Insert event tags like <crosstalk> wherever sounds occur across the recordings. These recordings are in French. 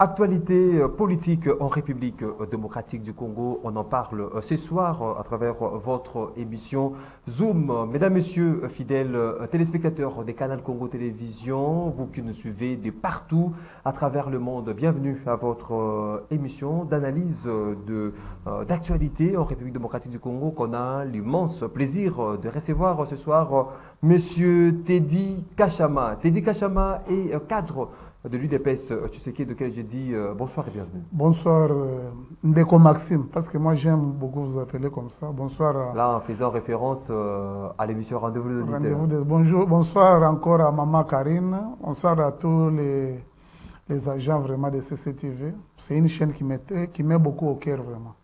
Actualité euh, politique en République euh, démocratique du Congo, on en parle euh, ce soir à travers votre émission Zoom. Mesdames, Messieurs, fidèles téléspectateurs des canaux Congo Télévision, vous qui nous suivez de partout à travers le monde, bienvenue à votre émission d'analyse d'actualité en République démocratique du Congo qu'on a l'immense plaisir de recevoir ce soir Monsieur Teddy Kachama. Teddy Kachama est cadre de l'UDPS Tshisekedi, lequel j'ai dit euh, bonsoir et bienvenue. Bonsoir, euh, Ndeko Maxime, parce que moi j'aime beaucoup vous appeler comme ça. Bonsoir. Là, en faisant référence euh, à l'émission Rendez-vous des auditeurs. Rendez bonjour, bonsoir encore à Maman Karine. Bonsoir à tous les, les agents vraiment de CCTV. C'est une chaîne qui met, qui met beaucoup au cœur vraiment.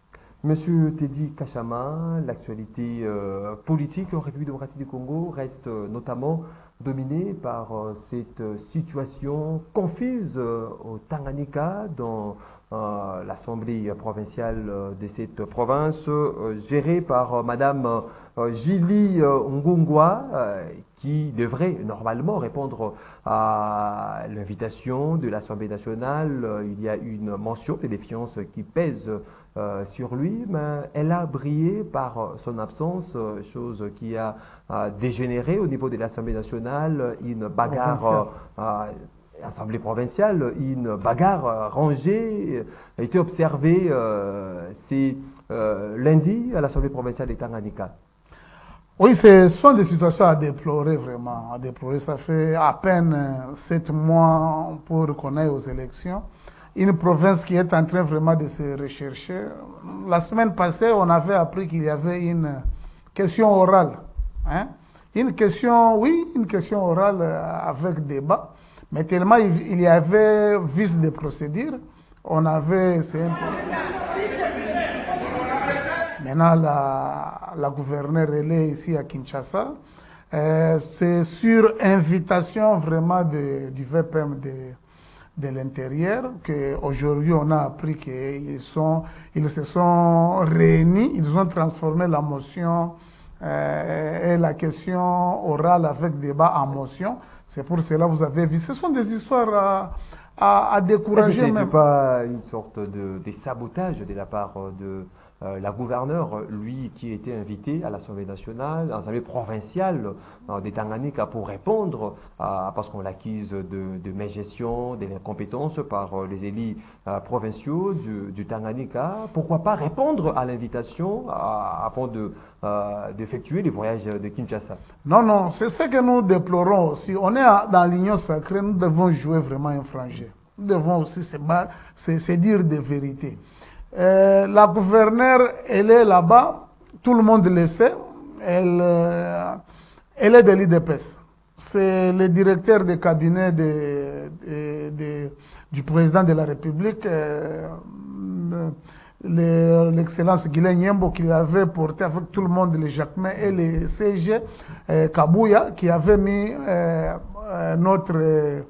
Monsieur Teddy Kachama, l'actualité euh, politique en République démocratique du Congo reste euh, notamment dominée par euh, cette situation confuse au Tanganyika dans l'Assemblée provinciale de cette province, gérée par Madame Gili Ngungwa, qui devrait normalement répondre à l'invitation de l'Assemblée nationale. Il y a une mention de défiance qui pèse euh, sur lui, mais elle a brillé par son absence, euh, chose qui a dégénéré au niveau de l'Assemblée nationale, une bagarre euh, Assemblée provinciale, une bagarre rangée a été observée c'est lundi à l'Assemblée provinciale de Tanganyika. Oui, ce sont des situations à déplorer vraiment, à déplorer. Ça fait à peine sept mois pour qu'on aille aux élections une province qui est en train vraiment de se rechercher. La semaine passée, on avait appris qu'il y avait une question orale. Hein? Une question, oui, une question orale avec débat, mais tellement il y avait vice de procédure, on avait... Maintenant, la, gouverneure, est ici à Kinshasa. Euh, c'est sur invitation vraiment du VPM de de l'intérieur, qu'aujourd'hui on a appris qu'ils sont, ils se sont réunis, ils ont transformé la motion euh, et la question orale avec débat en motion. C'est pour cela que vous avez vu. Ce sont des histoires à, à, à décourager. Ce pas une sorte de, de sabotage de la part de la gouverneure, lui, qui était invité à l'Assemblée nationale, à l'Assemblée provinciale euh, des Tanganyika pour répondre, à, parce qu'on l'acquise de, de gestion, de l'incompétence par euh, les élus provinciaux du, du, Tanganyika, pourquoi pas répondre à l'invitation avant de d'effectuer les voyages de Kinshasa? Non, non, c'est ce que nous déplorons aussi. On est dans l'union sacrée, nous devons jouer vraiment un frangé. Nous devons aussi se dire des vérités. Euh, la gouverneure, elle est là-bas, tout le monde le sait, elle, euh, elle est de l'IDPS. C'est le directeur de cabinet du président de la République, euh, l'excellence Guilain Yembo, qui avait porté avec tout le monde les Jacquemin et les CG Kabouya, qui avait mis notre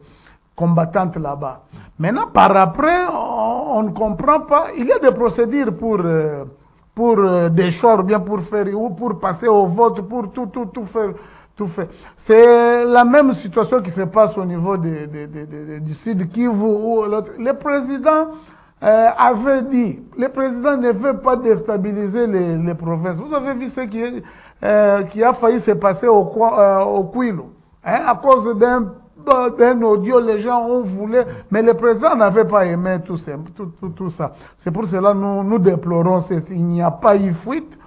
combattante là-bas. Maintenant, par après, on, ne comprend pas. Il y a des procédures pour, euh, pour euh, bien pour faire ou pour passer au vote, pour tout, tout, tout faire. C'est la même situation qui se passe au niveau de, de, de, du Sud Kivu où le président euh, avait dit, le président ne veut pas déstabiliser les, provinces. Vous avez vu ce qui, euh, qui a failli se passer au, au Kwilu, hein, à cause d'un d'un audio, les gens ont voulu, mais le président n'avait pas aimé tout ça. C'est pour cela que nous, nous déplorons, il n'y a pas eu fuite,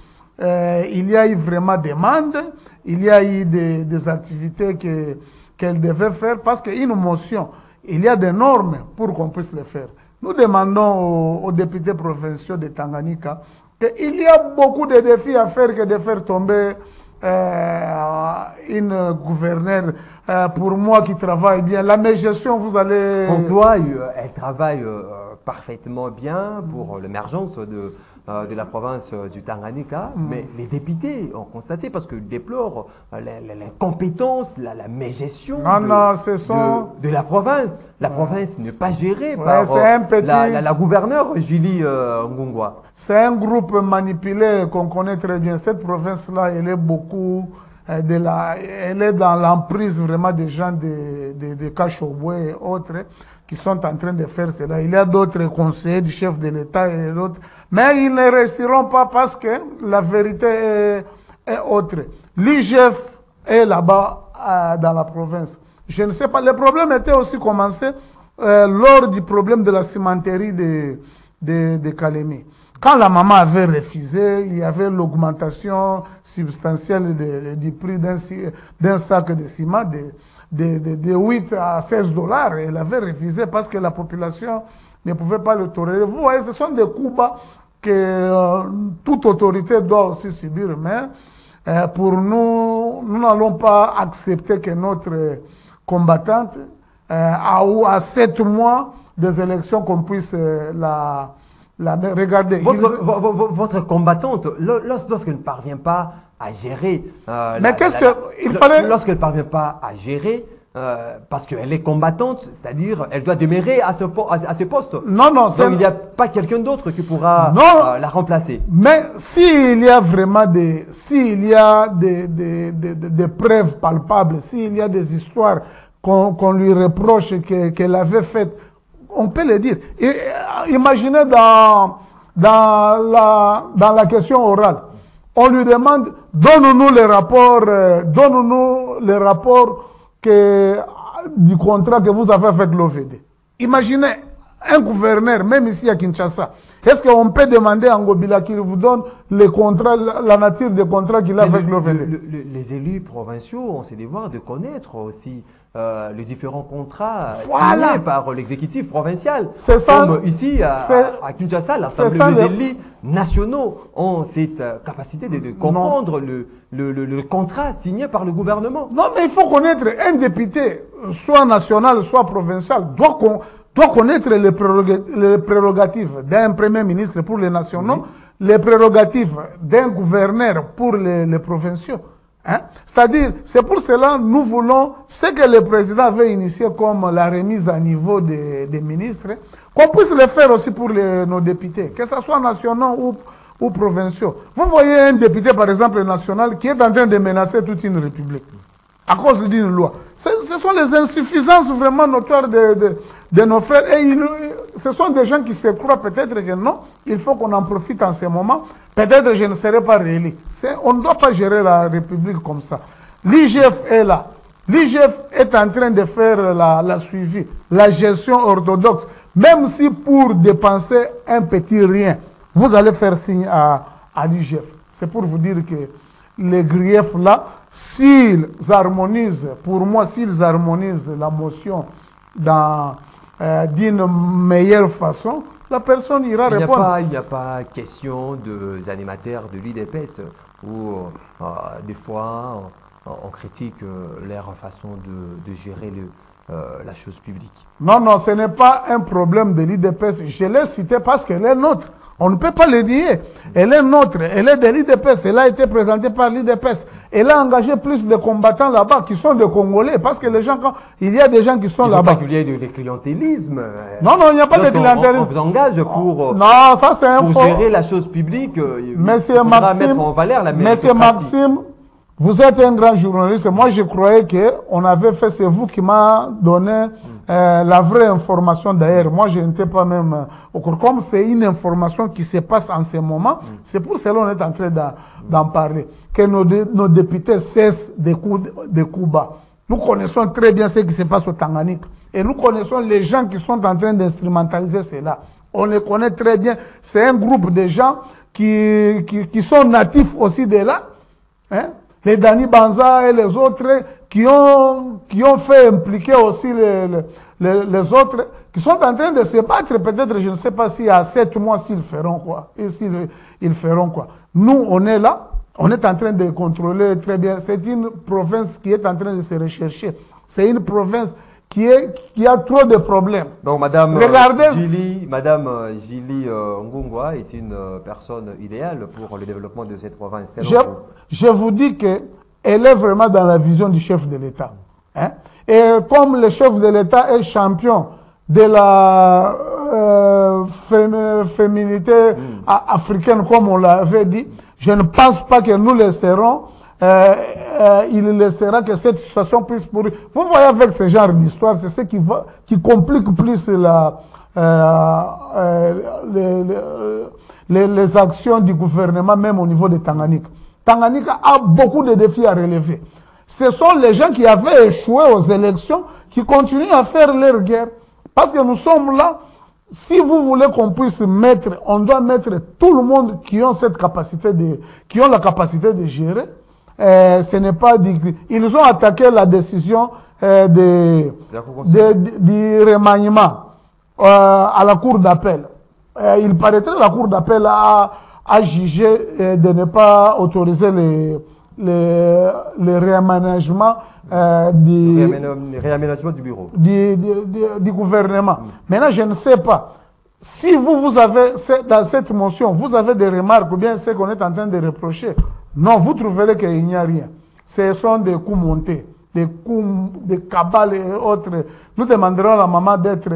euh, il y a eu vraiment demande, il y a eu des, des activités qu'elle devait faire, parce qu'une motion, il y a des normes pour qu'on puisse le faire. Nous demandons aux, députés provinciaux de Tanganyika qu'il y a beaucoup de défis à faire que de faire tomber euh, une gouverneure, euh, pour moi qui travaille bien, la gestion, vous allez... Pour toi, elle travaille euh, parfaitement bien pour l'émergence de euh, de la province euh, du Tanganyika, mm. mais les députés ont constaté, parce qu'ils déplorent euh, l'incompétence, la, la, mégestion ah de, de, la province. La province n'est pas gérée par la, la, gouverneure Julie Ngungwa. C'est un groupe manipulé qu'on connaît très bien. Cette province-là, elle est beaucoup de la, elle est dans l'emprise vraiment des gens de, de, de et autres. Qui sont en train de faire cela. Il y a d'autres conseillers du chef de l'État et d'autres. Mais ils ne resteront pas parce que la vérité est, est autre. L'IGF est là-bas euh, dans la province. Je ne sais pas. Le problème était aussi commencé euh, lors du problème de la cimenterie de, de, de Kalemi. Quand la maman avait refusé, il y avait l'augmentation substantielle du prix d'un sac de ciment de, de, de, de 8 à 16 dollars. Elle avait refusé parce que la population ne pouvait pas le tolérer. Vous voyez, ce sont des coups bas que euh, toute autorité doit aussi subir. Mais euh, pour nous, nous n'allons pas accepter que notre combattante, euh, à, à sept mois des élections, qu'on puisse euh, la, la regarder. Votre, vo- votre combattante, lo- lors- lorsqu'elle ne parvient pas à gérer. euh, Mais la- qu'est-ce que- il fallait- Lorsqu'elle ne parvient pas à gérer, euh, parce qu'elle est combattante, c'est-à-dire elle doit demeurer à ce, po- à, à ce poste. Non, non, Donc il n'y a pas quelqu'un d'autre qui pourra Non. euh, la remplacer. Mais s'il y a vraiment des, s'il y a des, des, des, des- preuves palpables, s'il y a des histoires qu'on qu'on lui reproche que- qu'elle avait faites, on peut le dire. Et, euh, imaginez dans, dans, la, dans la question orale, on lui demande, donne-nous les rapports, euh, donne-nous les rapports que, du contrat que vous avez avec l'OVD. Imaginez un gouverneur, même ici à Kinshasa, est-ce qu'on peut demander à Ngobila qu'il vous donne les contrats, la, nature des contrats qu'il a Mais avec le- l'OVD le- le- les élus provinciaux ont ce devoir de connaître aussi euh, les différents contrats Voilà. signés par l'exécutif provincial. C'est ça. Comme ici à, Kinshasa, l'Assemblée des élus nationaux ont cette euh, capacité de, de comprendre le, le- le- le contrat signé par le gouvernement. Non, mais il faut connaître un député, soit national, soit provincial, doit, doit connaître les, préroga- les prérogatives d'un premier ministre pour les nationaux, les prérogatives d'un gouverneur pour les, les provinciaux. Hein? C'est-à-dire, c'est pour cela nous voulons ce que le président avait initié comme la remise à niveau des, des ministres, qu'on puisse le faire aussi pour les- nos députés, que ce soit nationaux ou, ou provinciaux. Vous voyez un député, par exemple, national, qui est en train de menacer toute une république à cause d'une loi. Ce, sont les insuffisances vraiment notoires de, de, nos frères. Et ils- ce sont des gens qui se croient peut-être que non, il faut qu'on en profite en ce moment. Peut-être je ne serai pas réélu. On ne doit pas gérer la République comme ça. L'IGF est là. L'IGF est en train de faire la, la suivi, la gestion orthodoxe. Même si pour dépenser un petit rien, vous allez faire signe à, à l'IGF. C'est pour vous dire que les griefs là, s'ils harmonisent, pour moi, s'ils harmonisent la motion euh, d'une meilleure façon, la personne ira Il n'y a, répondre. pas- il n'y a pas question des animateurs de l'IDPS où euh, des fois on, on critique euh, leur façon de, de gérer le, euh, la chose publique. Non, non, ce n'est pas un problème de l'IDPS. Je l'ai cité parce qu'elle est nôtre. On ne peut pas le nier. Elle est nôtre. Elle est de l'IDPS. Elle a été présentée par l'IDPS. Elle a engagé plus de combattants là-bas qui sont des Congolais. Parce que les gens, quand il y a des gens qui sont Il là-bas. pas qu'il y ait de, clientélisme. Non, non, il n'y a pas de clientélisme. On, on vous engage pour, euh, Non, ça c'est un pour faux. gérer la chose publique. euh, il Monsieur Maxime, mettre en valeur la Monsieur. Maxime, vous êtes un grand journaliste. Moi, je croyais que on avait fait. C'est vous qui m'a donné euh, la vraie information. D'ailleurs, moi, je n'étais pas même euh, au courant. Comme c'est une information qui se passe en ce moment, c'est pour cela qu'on est en train d'en- parler. Que nos, dé- nos députés cessent des coups, des coups. Nous connaissons très bien ce qui se passe au Tanganyika. Et nous connaissons les gens qui sont en train d'instrumentaliser cela. On les connaît très bien. C'est un groupe de gens qui, qui, qui sont natifs aussi de là. Hein? Les Dani Banza et les autres qui ont, qui ont fait impliquer aussi les, les, les- autres, qui sont en train de se battre. Peut-être, je ne sais pas si à sept mois, s'ils feront quoi. Et s'ils ils feront quoi. Nous, on est là. On est en train de contrôler très bien. C'est une province qui est en train de se rechercher. C'est une province qui, est, qui a trop de problèmes. Donc, Madame euh, Regardez- Gili, Madame euh, Gili euh, Ngungwa est une euh, personne idéale pour le développement de cette province. Je, vous. je vous dis que elle est vraiment dans la vision du chef de l'État. hein. Et comme le chef de l'État est champion de la euh, fém- féminité a- africaine, comme on l'avait dit, je ne pense pas que nous laisserons euh, euh, il laissera que cette situation puisse pourrir. Vous voyez avec ce genre d'histoire, c'est ce qui, va, qui complique plus la, euh, les, les, les, actions du gouvernement, même au niveau de Tanganyika. Tanganyika a beaucoup de défis à relever. Ce sont les gens qui avaient échoué aux élections qui continuent à faire leur guerre. Parce que nous sommes là. Si vous voulez qu'on puisse mettre, on doit mettre tout le monde qui ont cette capacité de, qui ont la capacité de gérer. Euh, ce n'est pas ils ont attaqué la décision euh, de, de, du remaniement euh, à la cour d'appel. Euh, il paraîtrait la cour d'appel a, a jugé euh, de ne pas autoriser les, les, les réaménagements euh, du, réaménagement du bureau. Du, du, du gouvernement. Mm. Maintenant, je ne sais pas. Si vous, vous avez, dans cette motion, vous avez des remarques ou bien ce qu'on est en train de reprocher, non, vous trouverez qu'il n'y a rien. Ce sont des coups montés, des coups de cabales et autres. Nous demanderons à la maman d'être,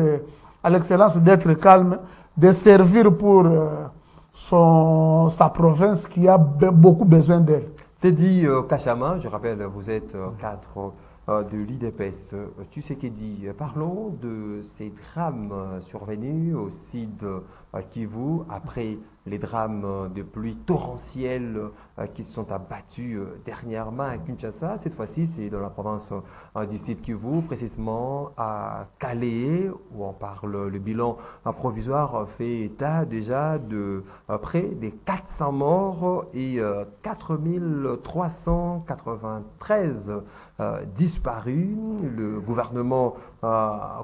à l'excellence, d'être calme, de servir pour euh, son, sa province qui a beaucoup besoin d'elle. Teddy euh, Kachama, je rappelle, vous êtes euh, cadre euh, de l'IDPS. Tu sais qu'est dit Parlons de ces drames survenus au site Kivu après les drames de pluie torrentielle qui se sont abattus dernièrement à Kinshasa. Cette fois-ci, c'est dans la province du site Kivu, précisément à Calais, où on parle, le bilan provisoire fait état déjà de près des 400 morts et 4393 disparus. Le gouvernement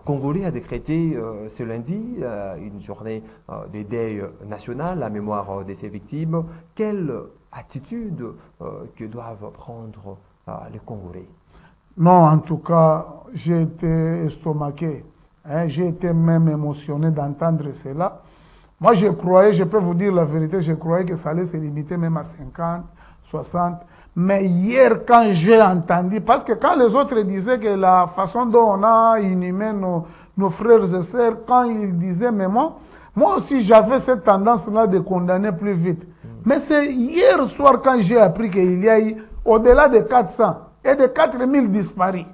congolais a décrété ce lundi une journée des deuil national, la mémoire de ses victimes. Quelle attitude que doivent prendre les Congolais? Non, en tout cas, j'ai été estomaqué. Hein, j'ai été même émotionné d'entendre cela. Moi, je croyais, je peux vous dire la vérité, je croyais que ça allait se limiter même à 50, 60. Mais hier, quand j'ai entendu, parce que quand les autres disaient que la façon dont on a inhumé nos, frères et sœurs, quand ils disaient, mais moi, aussi, j'avais cette tendance-là de condamner plus vite. Mais c'est hier soir quand j'ai appris qu'il y a eu au-delà de 400 et de 4000 disparus.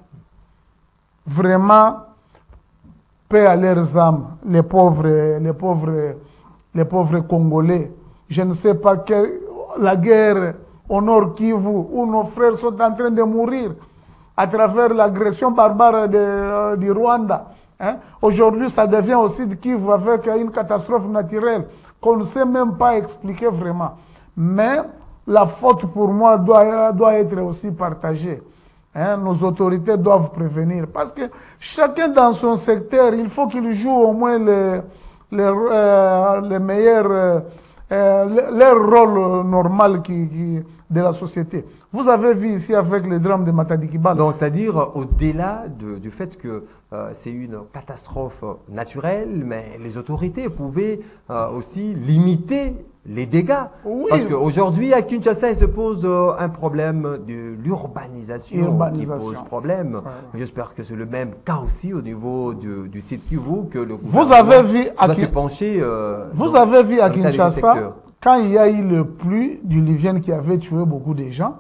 Vraiment, paix à leurs âmes, les pauvres, les pauvres, les pauvres Congolais. Je ne sais pas quelle, la guerre au nord Kivu, où nos frères sont en train de mourir à travers l'agression barbare de, euh, du Rwanda. Hein? Aujourd'hui, ça devient aussi de Kivu avec une catastrophe naturelle qu'on ne sait même pas expliquer vraiment. Mais la faute pour moi doit, doit être aussi partagée. Hein? Nos autorités doivent prévenir. Parce que chacun dans son secteur, il faut qu'il joue au moins les, les, euh, les meilleurs, euh, euh leur rôle normal qui, qui, de la société. Vous avez vu ici avec le drame de Matadikibal. Donc, c'est-à-dire au-delà de, du fait que euh, c'est une catastrophe naturelle, mais les autorités pouvaient euh, aussi limiter les dégâts. Oui. Parce qu'aujourd'hui, à Kinshasa, il se pose euh, un problème de l'urbanisation qui pose problème. J'espère que c'est le même cas aussi au niveau du, du site Kivu, que le vous avez vu à doit se pencher. Euh, vous dans, avez vu à Kinshasa, quand il y a eu le pluie du Livien qui avait tué beaucoup de gens,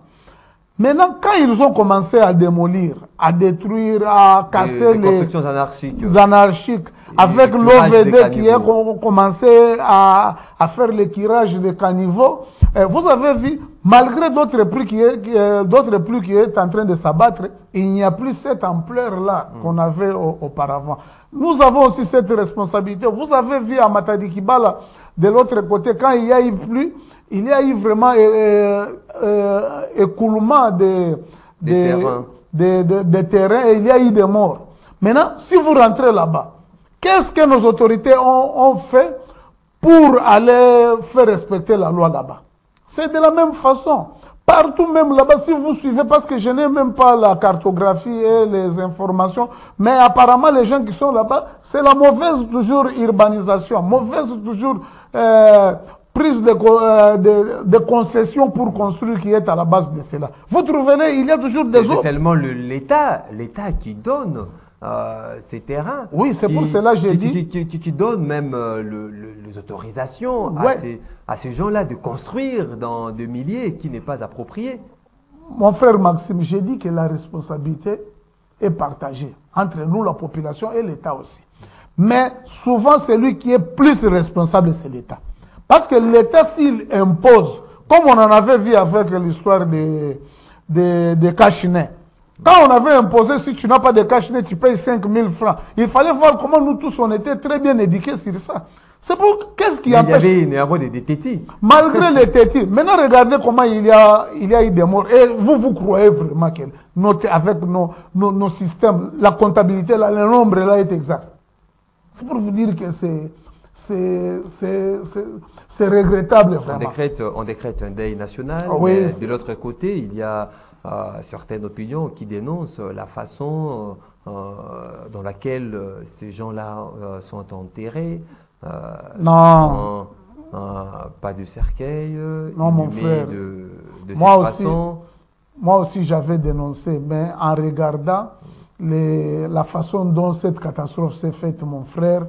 Maintenant, quand ils ont commencé à démolir, à détruire, à casser des, des constructions anarchiques, les anarchiques avec l'OVD qui a commencé à, à faire le tirage des caniveaux, eh, vous avez vu, malgré d'autres pluies qui est, euh, d'autres pluies qui est en train de s'abattre, il n'y a plus cette ampleur-là mm. qu'on avait au, auparavant. Nous avons aussi cette responsabilité. Vous avez vu à Matadi Kibala, de l'autre côté, quand il y a eu pluie, il y a eu vraiment euh, euh, écoulement de, des, de, terrains. De, de, de, terrains et il y a eu des morts. Maintenant, si vous rentrez là-bas, qu'est-ce que nos autorités ont, ont, fait pour aller faire respecter la loi là-bas? C'est de la même façon. Partout même là-bas, si vous suivez, parce que je n'ai même pas la cartographie et les informations, mais apparemment les gens qui sont là-bas, c'est la mauvaise toujours urbanisation, mauvaise toujours euh, prise de, euh, de, de, concessions pour construire qui est à la base de cela. Vous trouvez, il y a toujours des autres. C'est seulement l'État, l'État qui donne euh, ces terrains. Oui, c'est pour cela que j'ai dit. Qui, qui, qui, qui, donne même euh, le, le, les autorisations ouais. à ces, à ces gens-là de construire dans des milliers qui n'est pas approprié. mon frère Maxime, j'ai dit que la responsabilité est partagée entre nous, la population et l'État aussi. Mais souvent, celui qui est plus responsable, c'est l'État. Parce que l'État, s'il impose, comme on en avait vu avec l'histoire des, des, quand on avait imposé, si tu n'as pas de cachinet, tu payes 5 000 francs. Il fallait voir comment nous tous, on était très bien éduqués sur ça. C'est pour qu'est-ce qui empêche. Il y avait des, tétis. Malgré les tétis. Maintenant, regardez comment il y a, il y a eu des morts. Et vous, vous croyez vraiment que avec nos, nos, nos, systèmes, la comptabilité, là, le nombre là est exact. C'est pour vous dire que c'est, c'est, regrettable vraiment. On décrète, on décrète un deuil national. Ah oui, mais de l'autre côté, il y a euh, certaines opinions qui dénoncent la façon euh, dans laquelle ces gens-là euh, sont enterrés. non. pas de cercueil, non, mon frère. de, de moi aussi, Moi aussi, j'avais dénoncé, mais en regardant les, la façon dont cette catastrophe s'est faite, mon frère,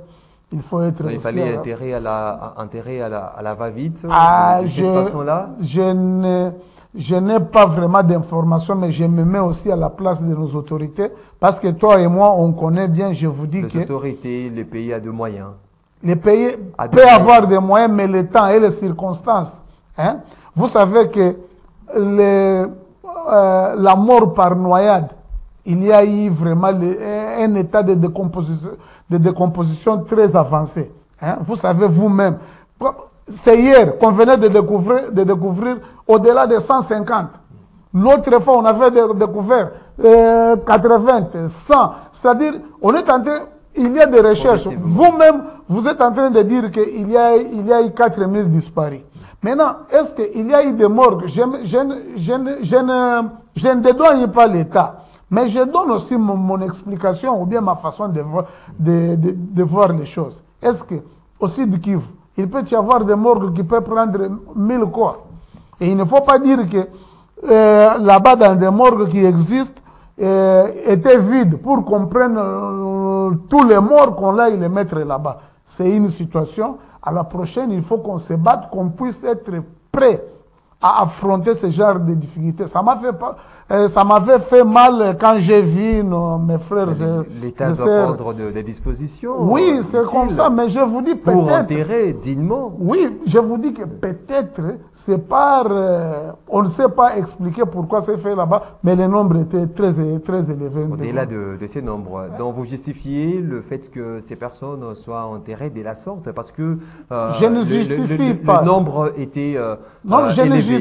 il faut être. il fallait enterrer à la, enterrer à la, à la va-vite. Ah, de cette façon-là. Je ne je n'ai pas vraiment d'informations, mais je me mets aussi à la place de nos autorités, parce que toi et moi, on connaît bien, je vous dis que... Les autorités, les pays a de moyens. Les pays peuvent avoir des moyens, mais le temps et les circonstances. Hein? Vous savez que les, euh, la mort par noyade, il y a eu vraiment un état de décomposition, de décomposition très avancé. Hein? Vous savez vous-même. C'est hier qu'on venait de découvrir, de découvrir au-delà de 150. L'autre fois, on avait découvert 80, euh, 100. C'est-à-dire, on est en train, il y a des recherches. Vous-même, vous êtes en train de dire qu'il y a, il y a eu 4000 disparus. Maintenant, est-ce qu'il y a eu des morts? Je, je, je, je, ne, je ne dédouane pas l'État. Mais je donne aussi mon, explication ou bien ma façon de voir, les choses. Est-ce que, aussi du Kivu, il peut y avoir des morts qui peuvent prendre 1000 corps. Et il ne faut pas dire que euh, là-bas, dans des morgues qui existent, euh, étaient vides pour qu'on prenne euh, tous les morts qu'on aille les mettre là-bas. C'est une situation. À la prochaine, il faut qu'on se batte, qu'on puisse être prêt à affronter ce genre de difficultés. Ça m'a fait euh, ça m'avait fait mal quand j'ai vu mes frères L'État doit prendre des dispositions. Oui, c'est comme ça, mais je vous dis peut-être. Pour enterrer dignement. Oui, je vous dis que peut-être c'est par. Euh, on ne sait pas expliquer pourquoi c'est fait là-bas, mais les nombres étaient très, très élevés. Au-delà de, de, ces nombres, donc vous justifiez le fait que ces personnes soient enterrées de la sorte parce que. Euh, je ne justifie pas. Le nombre était. non, je ne justifie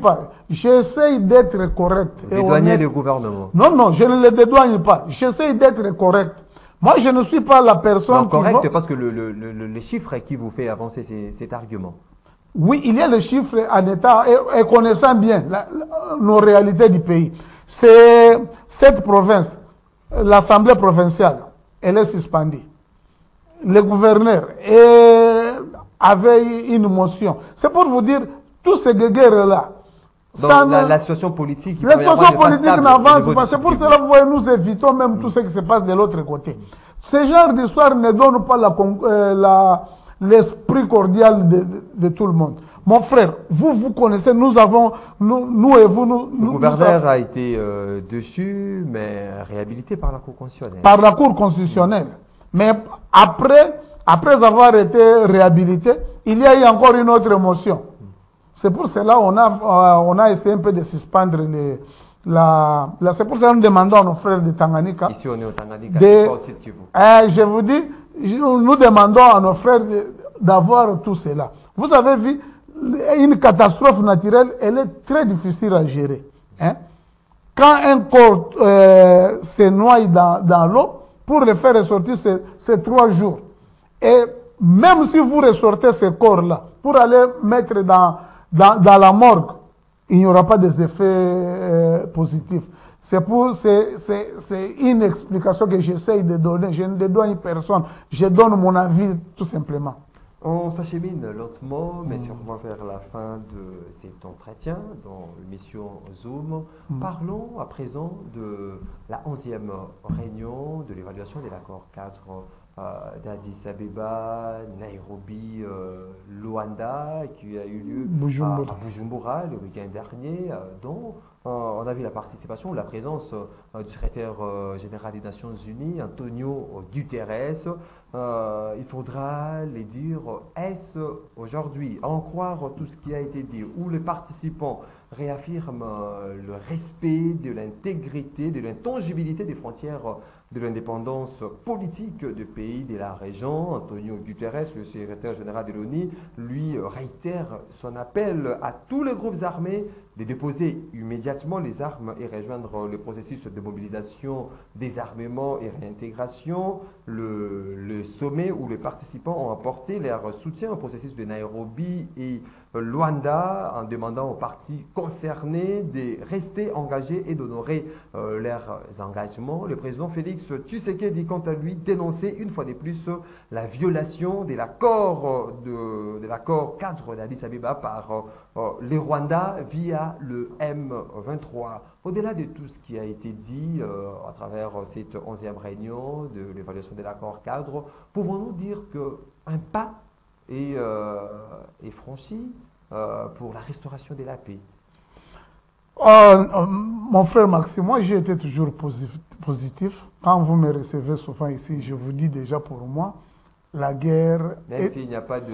pas. J'essaye d'être correct. Dédouaner le gouvernement. Non, non, je ne le dédouane pas. J'essaye d'être correct. Moi, je ne suis pas la personne non, correct parce que le, le, le, les chiffres qui vous fait avancer cet argument. Oui, il y a les chiffres en état et, connaissant bien nos réalités du pays. C'est cette province, l'Assemblée provinciale, elle est suspendue. Le gouverneur avait une motion. C'est pour vous dire, tous ces guerres-là, la, situation politique. La situation politique n'avance pas. C'est pour cela que vous voyez, nous évitons même tout ce qui se passe de l'autre côté. Ce genre d'histoire ne donne pas euh, l'esprit cordial de, tout le monde. Mon frère, vous, vous connaissez, nous avons, nous, et vous, nous. Le gouverneur a été euh, dessus, mais réhabilité par la Cour constitutionnelle. Par la Cour constitutionnelle. Mais après, après avoir été réhabilité, il y a eu encore une autre émotion. C'est pour cela qu'on a, euh, on a essayé un peu de suspendre les, la, la c'est pour cela que nous demandons à nos frères de Tanganyika. Ici, on est au Tanganyika, de, pas aussi vous. Eh, je vous dis, nous demandons à nos frères d'avoir tout cela. Vous avez vu, une catastrophe naturelle, elle est très difficile à gérer. Hein? Quand un corps euh, se noie dans, dans l'eau, pour le faire ressortir, c'est trois jours. Et même si vous ressortez ce corps-là, pour aller mettre dans, dans, dans la morgue, il n'y aura pas des effets euh, positifs. C'est pour, c'est une explication que j'essaye de donner. Je ne dédouane personne. Je donne mon avis tout simplement. On s'achemine lentement, mais mm. sûrement vers la fin de cet entretien dans l'émission Zoom. Mm. Parlons à présent de la 11e réunion de l'évaluation de l'accord cadre euh, d'Addis Abeba, Nairobi Luanda qui a eu lieu Bujumbura. à, Bujumbura le week-end dernier, dont on a vu la participation, la présence du secrétaire général des Nations Unies, Antonio Guterres. il faudra les dire, est-ce aujourd'hui, à en croire tout ce qui a été dit, où les participants réaffirment le respect de l'intégrité, de l'intangibilité des frontières de l'indépendance politique du pays, de la région. Antonio Guterres, le secrétaire général de l'ONU, lui réitère son appel à tous les groupes armés de déposer immédiatement les armes et rejoindre le processus de mobilisation, désarmement et réintégration. Le, le sommet où les participants ont apporté leur soutien au processus de Nairobi et Luanda en demandant aux partis concernés de rester engagés et d'honorer euh, leurs engagements. Le président Félix Tshisekedi, quant à lui, dénonçait une fois de plus la violation de l'accord de, de l'accord cadre d'Addis Abeba par euh, les Rwandais via le M23. Au-delà de tout ce qui a été dit euh, à travers cette onzième réunion de l'évaluation de l'accord cadre, pouvons-nous dire qu'un pas est, euh, franchi euh, pour la restauration de la paix Euh, mon frère Maxime, moi j'ai été toujours positif. Quand vous me recevez souvent ici, je vous dis déjà pour moi, la guerre. Même est- s'il n'y a pas de,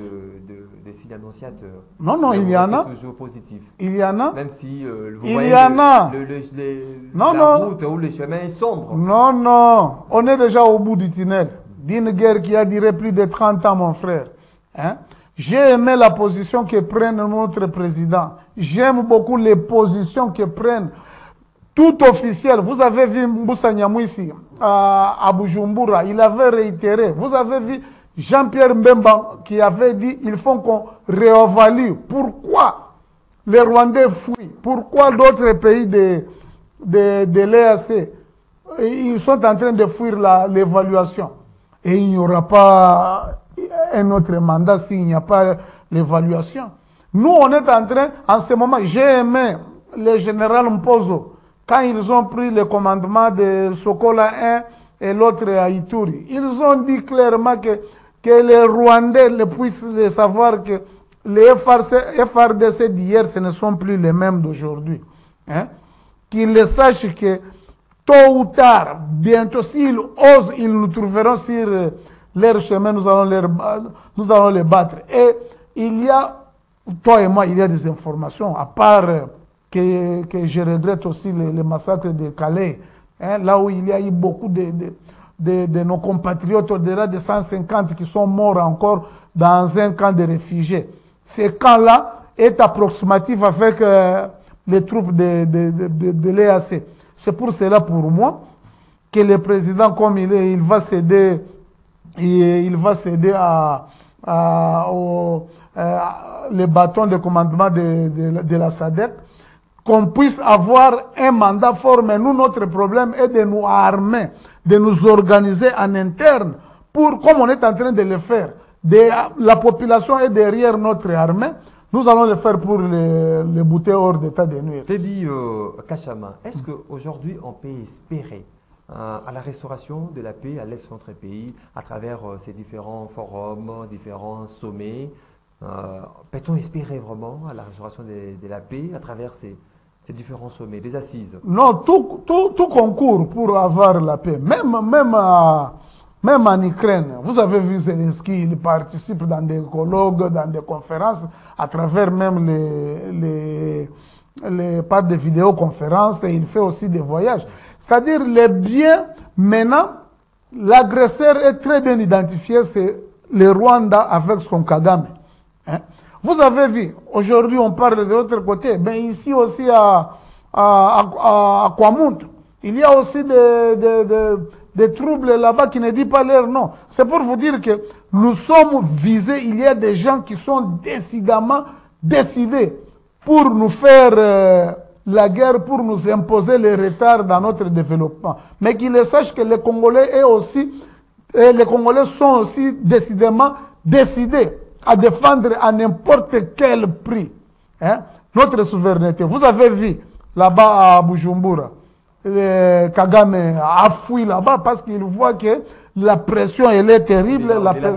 de, de signe annonciateur. Non, non, il y en a. toujours positif. Il y en a. Même si euh, vous Il voyez y en le- a. le- Non, la non. route ou le chemin est sombre. Non, non, on est déjà au bout du tunnel d'une guerre qui a duré plus de 30 ans, mon frère. Hein? J'ai aimé la position que prenne notre président. J'aime beaucoup les positions que prennent tout officiel. Vous avez vu Mboussa Nyamwisi à, Bujumbura, il avait réitéré. Vous avez vu Jean-Pierre Mbemba qui avait dit il faut qu'on réévalue. Pourquoi les Rwandais fuient? Pourquoi d'autres pays de, de, de l'EAC ils sont en train de fuir l'évaluation? Et il n'y aura pas un autre mandat s'il n'y a pas l'évaluation. Nous, on est en train, en ce moment, j'ai aimé le général Mpozo quand ils ont pris le commandement de Sokola 1 et l'autre à Ituri. Ils ont dit clairement que, que les Rwandais le puissent le savoir que les FRDC d'hier, ce ne sont plus les mêmes d'aujourd'hui. Hein? Qu'ils le sachent que tôt ou tard, bientôt, s'ils osent, ils nous trouveront sur leur chemin, nous allons, leur nous allons les battre. Et il y a, toi et moi, il y a des informations, à part que, que je regrette aussi le, le massacre de Calais, hein, là où il y a eu beaucoup de, de, nos compatriotes, au-delà de 150 qui sont morts encore dans un camp de réfugiés. Ce camp-là est approximatif avec euh, les troupes de, de, l'EAC. C'est pour cela, pour moi, que le président, comme il il va céder, il, il va céder à, à- au, euh, les bâtons de commandement de, de, de la SADC, qu'on puisse avoir un mandat fort. Mais nous, notre problème est de nous armer, de nous organiser en interne, pour, comme on est en train de le faire. De- la population est derrière notre armée. Nous allons le faire pour les, les bouter hors d'état de nuire. Teddy euh, Kachama, est-ce qu'aujourd'hui on peut espérer à la restauration de la paix à l'est de notre pays à travers euh, ces différents forums, différents sommets euh, Peut-on espérer vraiment à la restauration de, la paix à travers ces, ces différents sommets, des assises? Non, tout, tout, tout concourt pour avoir la paix. Même, même, même en Ukraine, vous avez vu Zelensky, il participe dans des colloques, dans des conférences, à travers même les, les par des vidéoconférences, et il fait aussi des voyages. C'est-à-dire, les biens, maintenant, l'agresseur est très bien identifié, c'est le Rwanda avec son Kagame. Hein? Vous avez vu, aujourd'hui on parle de l'autre côté, mais ici aussi à, à, à, à Kwamount, il y a aussi des, des, des, des troubles là-bas qui ne disent pas leur nom. C'est pour vous dire que nous sommes visés, il y a des gens qui sont décidément décidés pour nous faire euh, la guerre, pour nous imposer les retards dans notre développement. Mais qu'ils sachent que les Congolais est aussi, et les Congolais sont aussi décidément décidés à défendre à n'importe quel prix hein, notre souveraineté. Vous avez vu là-bas à Bujumbura, euh, Kagame a fui là-bas parce qu'il voit que la pression, elle est terrible. Au-delà, La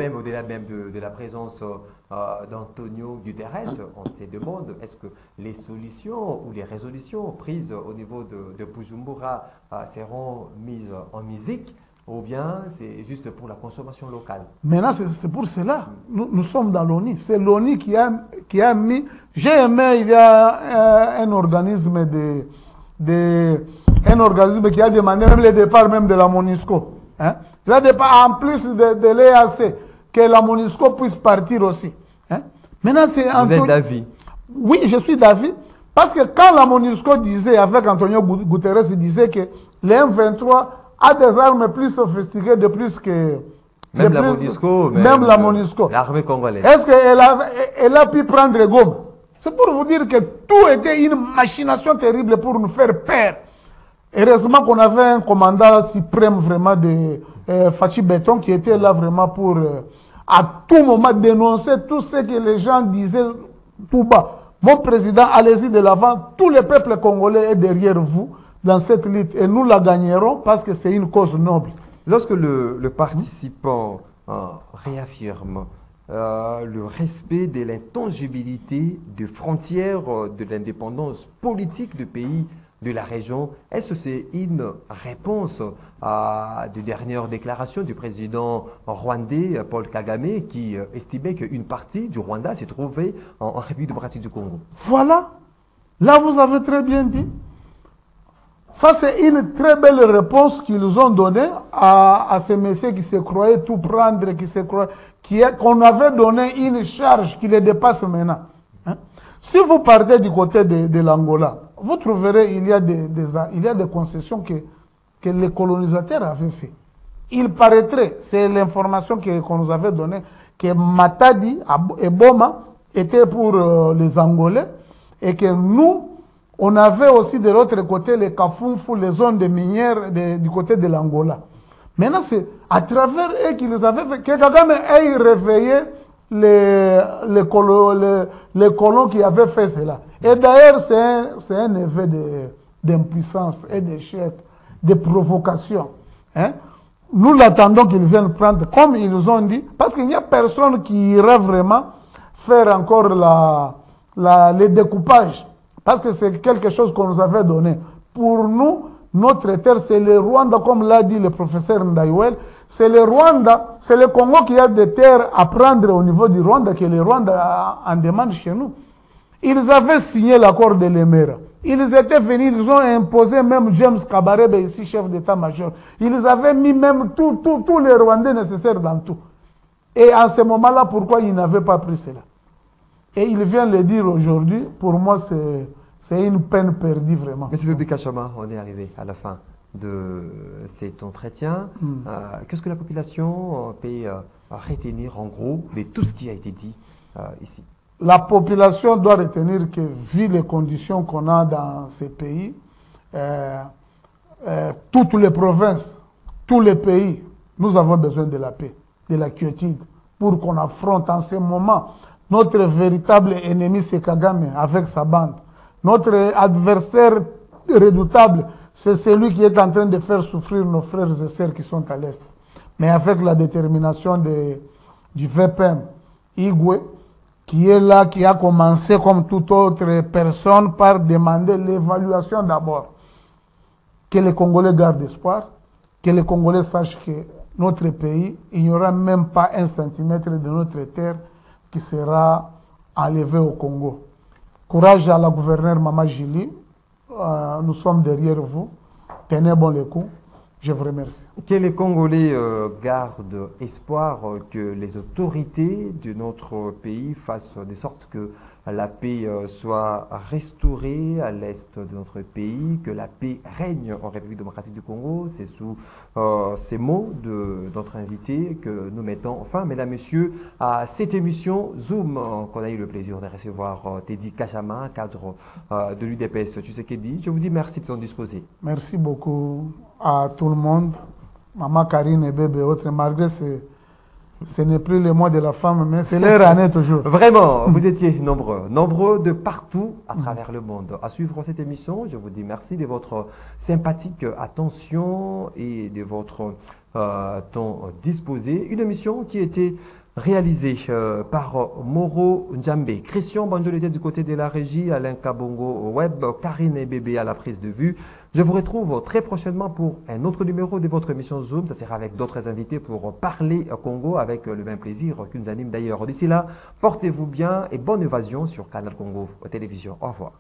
même, de, de la présence euh, d'Antonio Guterres, on se demande est-ce que les solutions ou les résolutions prises au niveau de, de Bujumbura euh, seront mises en musique ou bien c'est juste pour la consommation locale? Maintenant, c'est c'est pour cela. Nous, nous sommes dans l'ONU. C'est l'ONU qui a, qui a mis. J'ai aimé, il y a un, un organisme de, de- un organisme qui a demandé même le départ même de la MONUSCO. Hein? En plus de, de l'EAC, que la MONUSCO puisse partir aussi. Hein? Maintenant, c'est Vous êtes d'avis? Oui, je suis d'avis. Parce que quand la MONUSCO disait, avec Antonio Gu- Guterres, il disait que les M23 a des armes plus sophistiquées de plus que. Même la plus- MONUSCO Même, la MONUSCO. L'armée congolaise. Est-ce qu'elle a, elle a pu prendre gomme? C'est pour vous dire que tout était une machination terrible pour nous faire peur. Heureusement qu'on avait un commandant suprême vraiment de euh, Fachi Béton qui était là vraiment pour euh, à tout moment dénoncer tout ce que les gens disaient tout bas. Mon président, allez-y de l'avant, tout le peuple congolais est derrière vous dans cette lutte et nous la gagnerons parce que c'est une cause noble. Lorsque le, participant euh, réaffirme euh, le respect de l'intangibilité des frontières de l'indépendance politique du pays, de la région, est-ce que c'est une réponse à de dernières déclarations du président rwandais Paul Kagame qui euh, estimait qu'une partie du Rwanda s'est trouvée en, en République démocratique du Congo? Voilà. Là, vous avez très bien dit. Ça, c'est une très belle réponse qu'ils ont donnée à, ces messieurs qui se croyaient tout prendre, qui se croyaient, qu'on avait donné une charge qui les dépasse maintenant. hein. Si vous partez du côté de l'Angola, vous trouverez il y a des, des- il y a des concessions que, que les colonisateurs avaient fait. Il paraîtrait, c'est l'information qu'on nous avait donnée, que Matadi et Boma étaient pour euh, les Angolais et que nous, on avait aussi de l'autre côté les Kafunfu, les zones de minières du côté de l'Angola. Maintenant, c'est à travers eux qu'ils avaient fait que Kagame ait réveillé les, les, colo- les, les colons qui avaient fait cela. Et d'ailleurs, c'est un, un effet d'impuissance et d'échec, de provocation. Hein? Nous l'attendons qu'ils viennent prendre, comme ils nous ont dit, parce qu'il n'y a personne qui ira vraiment faire encore la, la, les découpages. Parce que c'est quelque chose qu'on nous avait donné. Pour nous, notre terre, c'est le Rwanda, comme l'a dit le professeur Ndaïwel. C'est le Rwanda, c'est le Congo qui a des terres à prendre au niveau du Rwanda, que le Rwanda en demande chez nous. Ils avaient signé l'accord de l'Emera. Ils étaient venus, ils ont imposé même James Kabarebe ici, chef d'état-major. Ils avaient mis même tous tout, les Rwandais nécessaires dans tout. Et à ce moment-là, pourquoi ils n'avaient pas pris cela? Et il vient le dire aujourd'hui, pour moi, c'est- c'est une peine perdue vraiment. Dodi Kachama, on est arrivé à la fin de cet entretien. Euh, Qu'est-ce que la population peut euh, retenir en gros de tout ce qui a été dit euh, ici? La population doit retenir que, vu les conditions qu'on a dans ces pays, toutes les provinces, tous les pays, nous avons besoin de la paix, de la quiétude, pour qu'on affronte en ce moment notre véritable ennemi, c'est Kagame avec sa bande. Notre adversaire redoutable, c'est celui qui est en train de faire souffrir nos frères et sœurs qui sont à l'Est. Mais avec la détermination de- du VPM, Igwe, qui est là, qui a commencé comme toute autre personne par demander l'évaluation d'abord. Que les Congolais gardent espoir, que les Congolais sachent que notre pays, il n'y aura même pas un centimètre de notre terre qui sera enlevé au Congo. Courage à la gouverneure Mama Julie, Euh, nous sommes derrière vous, tenez bon les coups, je vous remercie. Que les Congolais euh, gardent espoir que les autorités de notre pays fassent de sorte que la paix euh, soit restaurée à l'est de notre pays, que la paix règne en République démocratique du Congo. C'est sous euh, ces mots de notre invité que nous mettons fin, mesdames, messieurs, à cette émission Zoom euh, qu'on a eu le plaisir de recevoir Teddy Kachama, cadre de l'UDPS Tshisekedi. Je vous dis merci de ton disposer. Merci beaucoup à tout le monde, Maman Karine et bébé, autres, malgré ces, Ce n'est plus le mois de la femme, mais c'est leur année toujours. Vraiment, <laughs> vous étiez nombreux, nombreux de partout à travers le monde. À suivre cette émission, je vous dis merci de votre sympathique attention et de votre euh, temps disposé. Une émission qui était réalisé euh, par Moro Njambe. Christian était du côté de la régie, Alain Kabongo web, Karine et Bébé à la prise de vue. Je vous retrouve très prochainement pour un autre numéro de votre émission Zoom. Ça sera avec d'autres invités pour parler Congo avec le même plaisir nous anime d'ailleurs. D'ici là, portez-vous bien et bonne évasion sur Canal Congo Télévision. Au revoir.